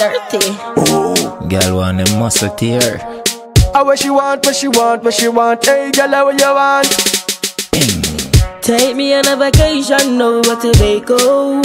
dirty. Girl want them muscle tear. Ah, what she want, what she want, what she want. Hey, girl, what you want? Take me on a vacation, no, to today go.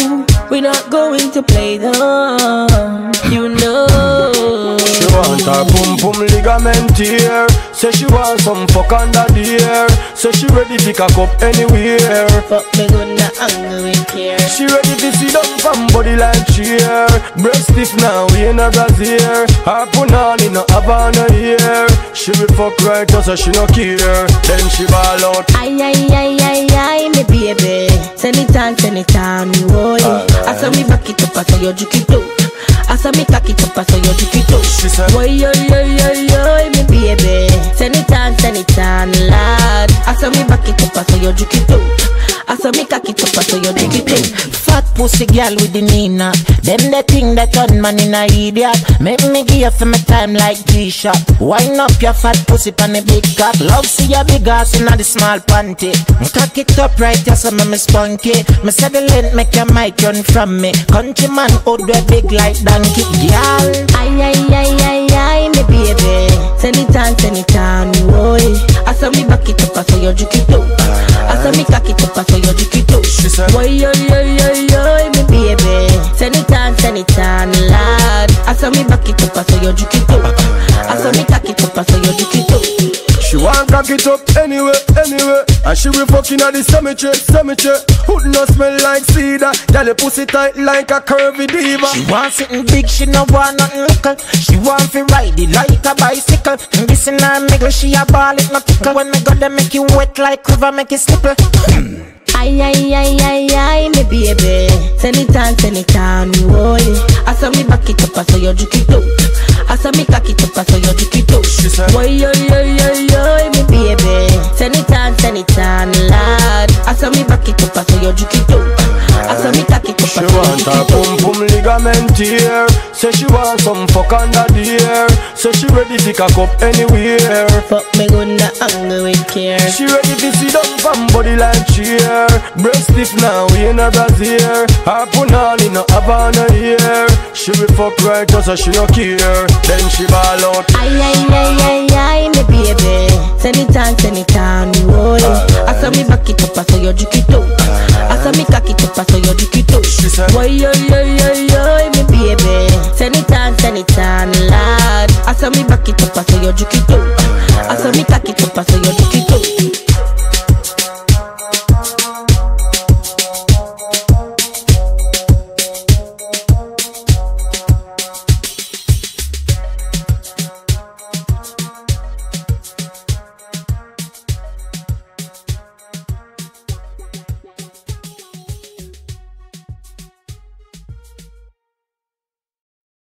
We're not going to play dumb. You know. She want her pum pum ligament tear. Say she want some fuck under the air. Say she ready to cock up anywhere. Fuck me good, not angry with care. She ready to sit down from body like chair. Breast stiff now, we in a brassiere. Her punani in a Havana here. She will fuck right so she no care. Then she ball out. Ay, ay, ay, ay, ay, me baby. Send it on, send it on, me boy. I saw me back it up, I saw your juke it up. I saw me cock it up, I saw your it up. She said, Boy, yo, yo, yo, yo, me baby. Send it on, send it on, lad. I saw me back it up, saw your juke it up. I saw me cock it up, I saw your it pussy girl with the Nina. Them the thing that turn man in a idiot. Make me give for my time like T-shirt. Wind up your fat pussy pan a big cock. Love see your big ass in the small panty. Cock it up right here so me me spunky. Me say the length make your mic run from me. Country man out there big like donkey. Girl, Ay, ay, ay, ay, ay, me baby. Send it on, send it on, boy. I saw me back it up, I saw your juke it up. I saw me cock it up, I saw your juke it up, I saw your juke it up. I saw me cock it up, I saw your juke it up. She want cock it up anyway, anyway And she will fucking at the cemetery, cemetery Hood no smell like cedar Girl, your pussy tight like a curvy diva She want something big, she no want nothing local. She want to ride it like a bicycle. And this in her middle, she a ball it no tickle. When me go there, make you wet like river, make it slippery. Ay, ay, ay, ay, ay, me baby. Send it on, send it on, me boy. I saw me back it up, I saw your it up. I saw me cock it up, I saw your it up. She said, Boy, yo, yo, yo, yo, me baby. Send it on, send it on, lad. I saw me back it up, I saw your it tear Say she want some fuck under the air Say she ready to cock up anywhere Fuck me good, not angry with care. She ready to sit down from body like chair Breast stiff now, we in a brassiere Her punani in a Havana here She will fuck right just so she no care Then she ball out Ay, ay, ay, ay, ay, me baby. Send it on, send it on, me boy. I saw me back it up, I saw your juke it up. I saw me cock it up, I saw your juke it up. She said, Boy, yo, yo, yo, yo, anytime, lad. I saw me back it up, I saw your juke it up. I saw me tack it up, I saw your juke it up.